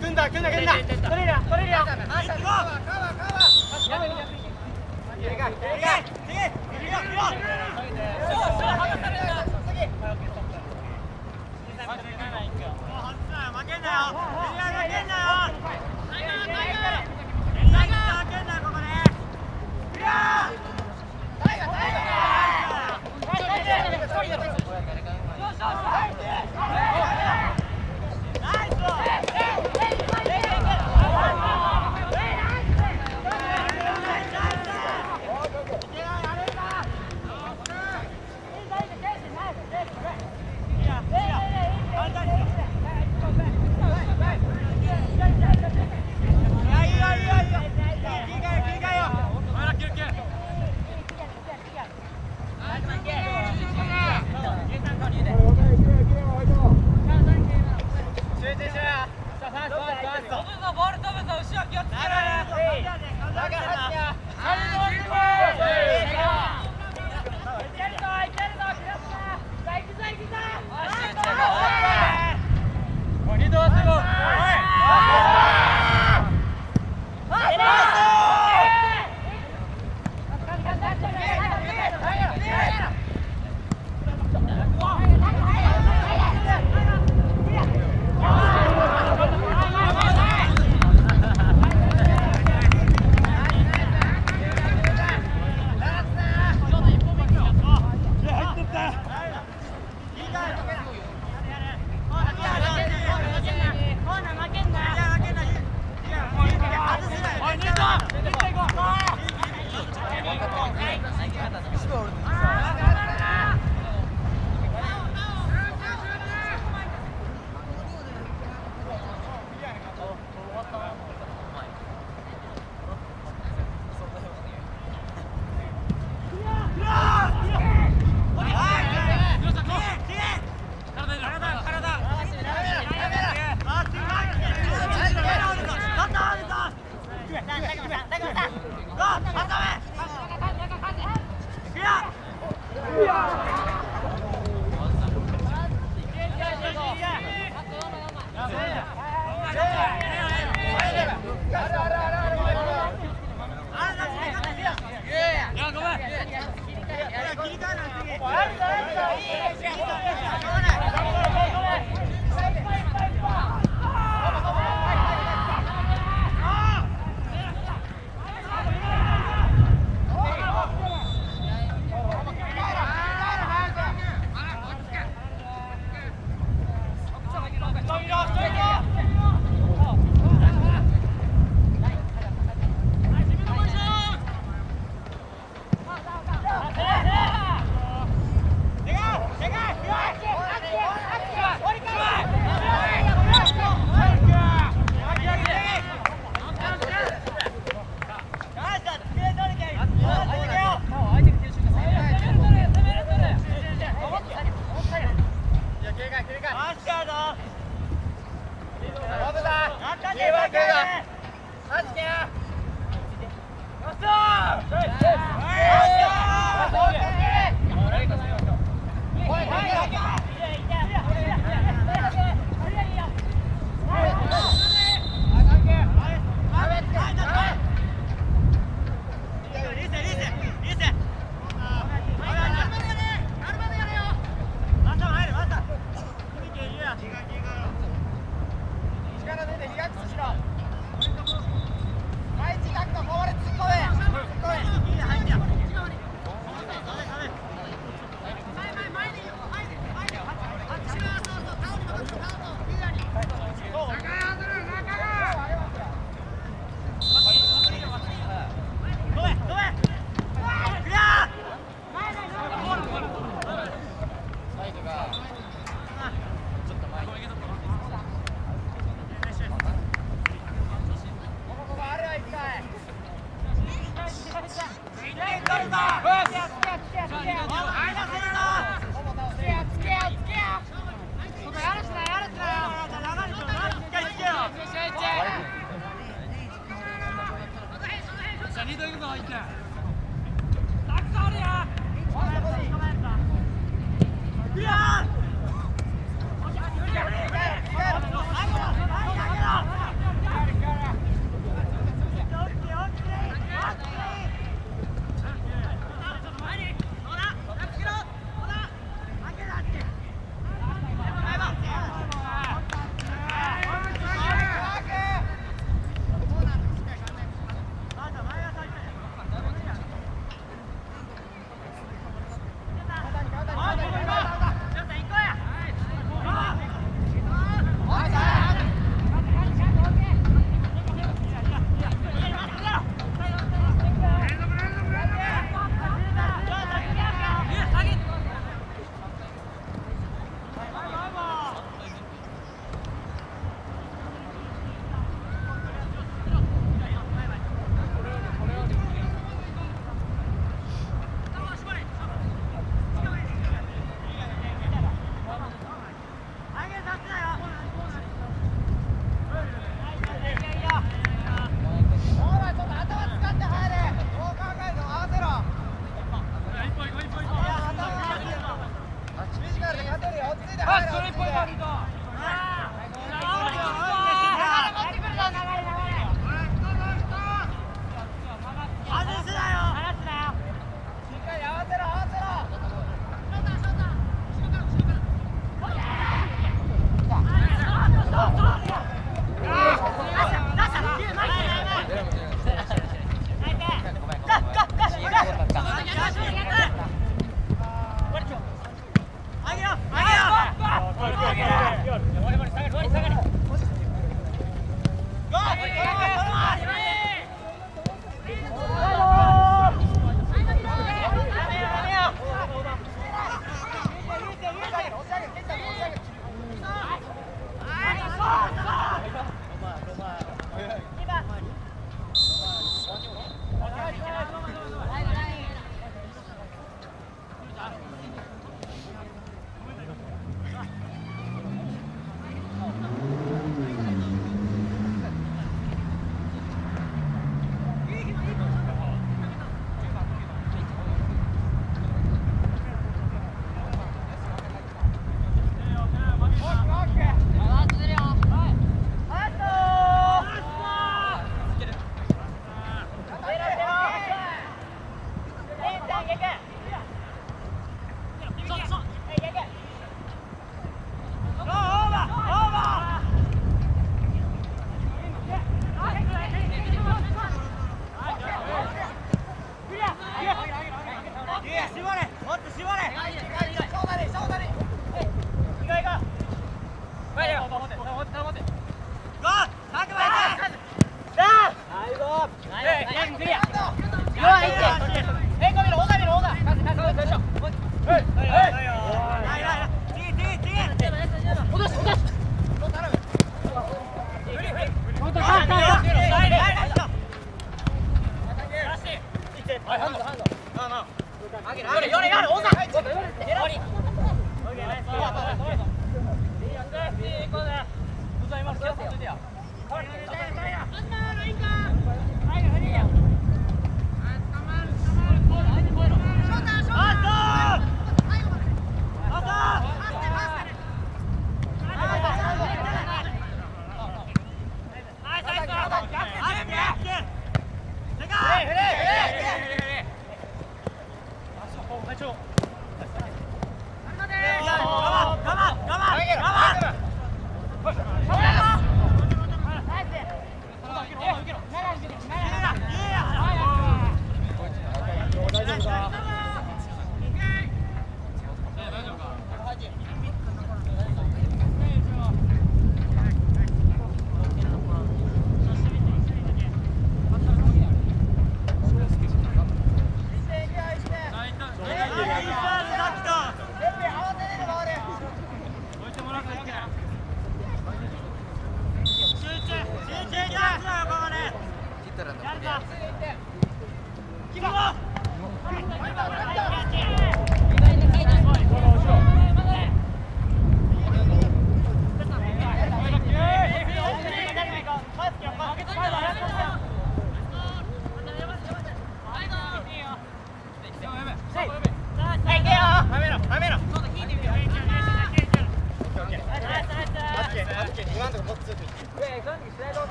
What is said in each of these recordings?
組んだ組んだ組んだ。取れるよ取れるよ。負けんなよ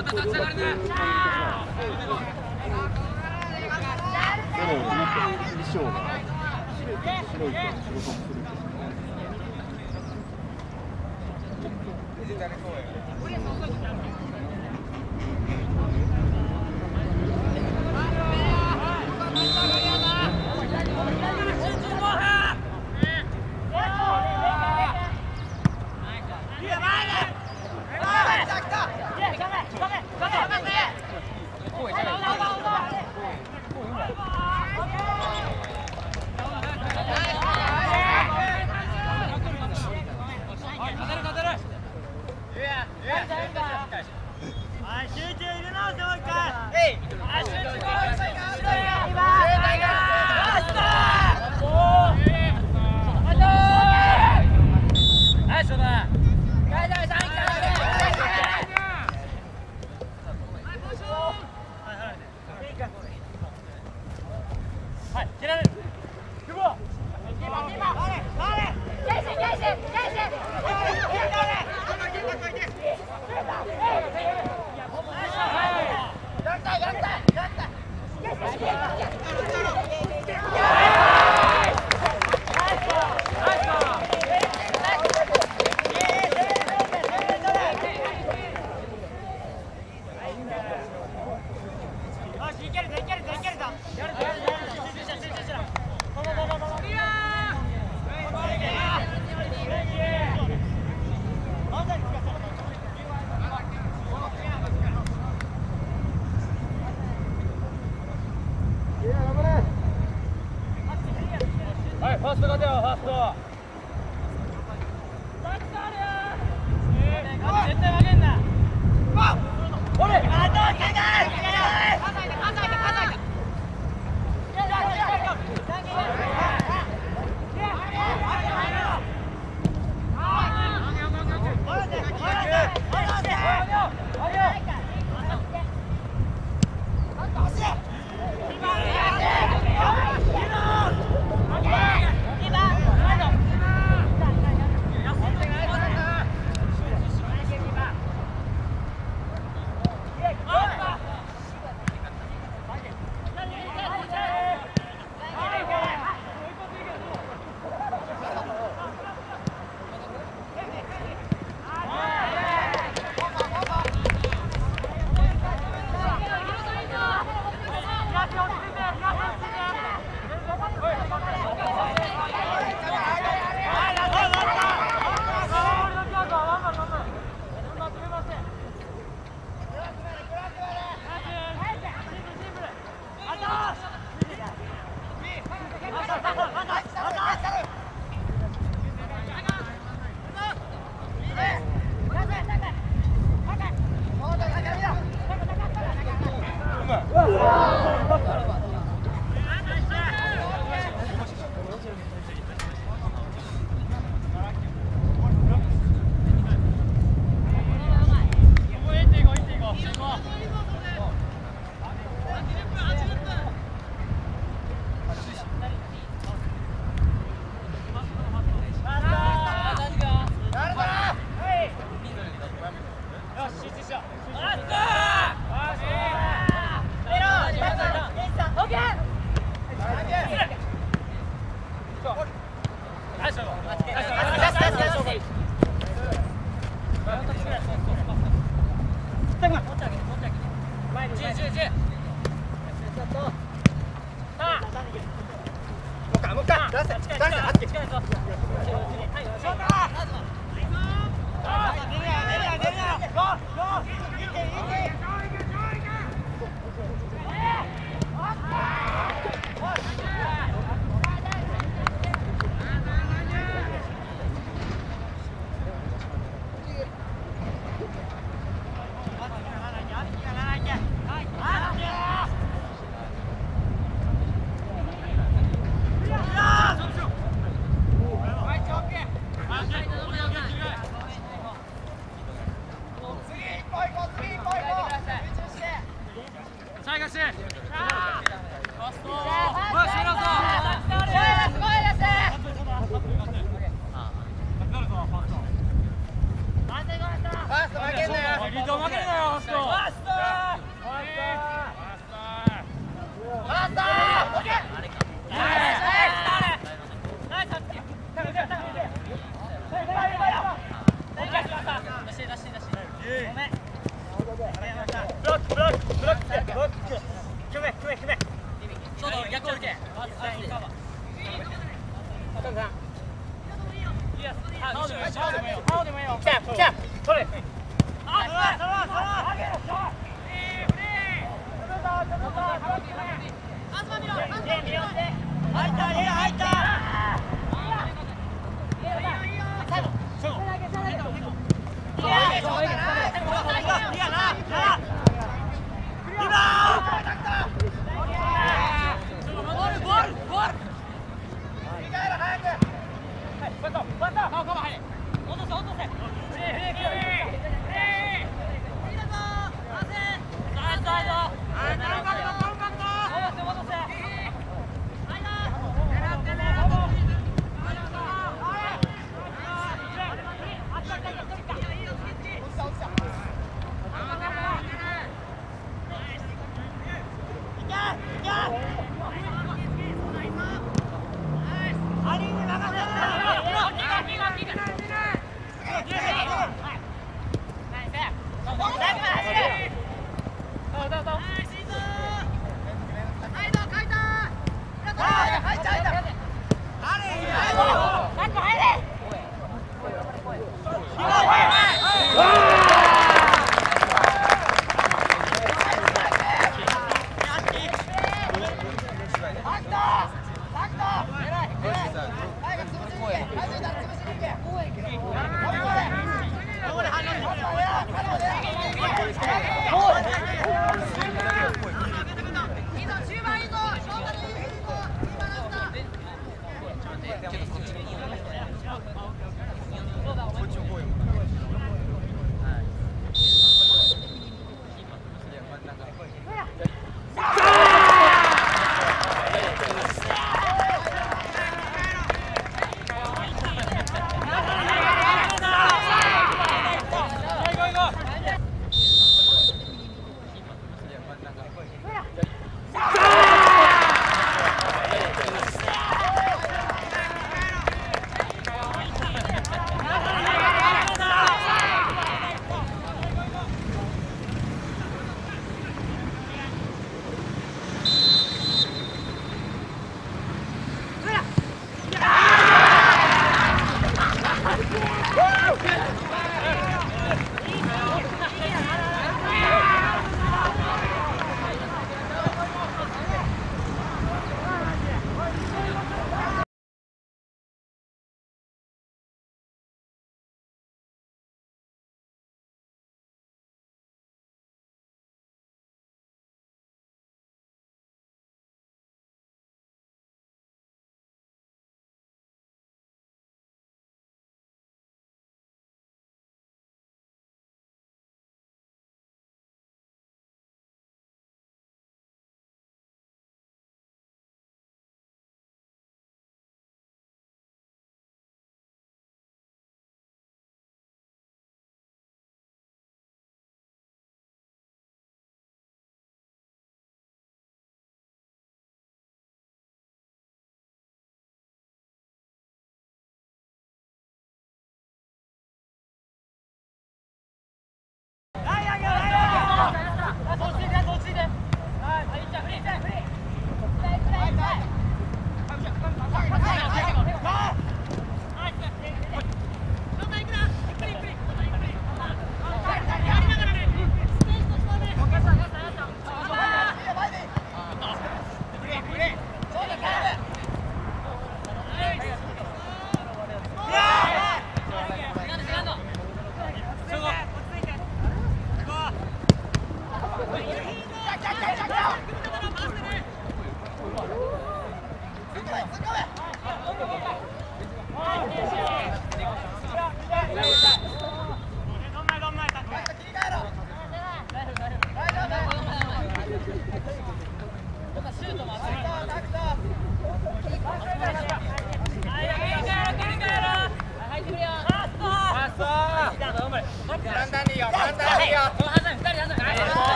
はい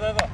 左左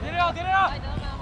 出るよ出るよ。